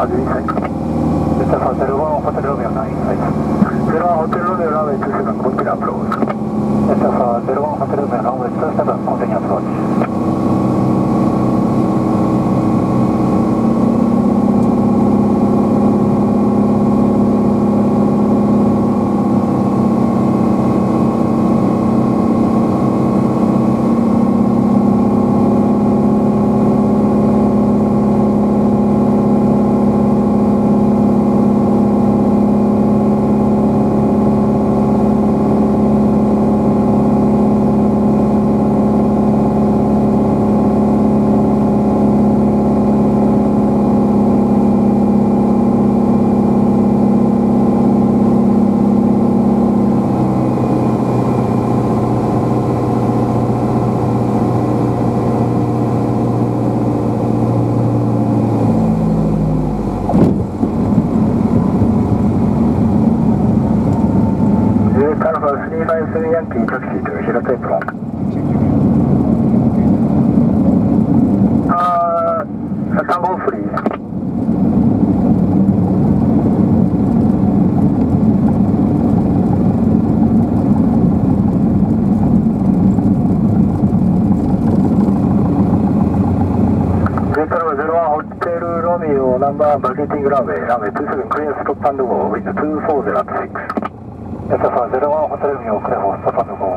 agree side. Mr. for 01 Hotel Romeo 9 side. 01 Hotel Romeo runway 27 continue approach. Mr. for 01 Hotel Romeo runway 27 continue approach. 353ヤンキータクシーという平田エプロンあー単語フリー。上からは01ホテルロミオナンバーバゲティングランウェイランウェイ27クリアストップアンドゴーウィンド2406 SF 01ホテルロメオクレフォストパンド号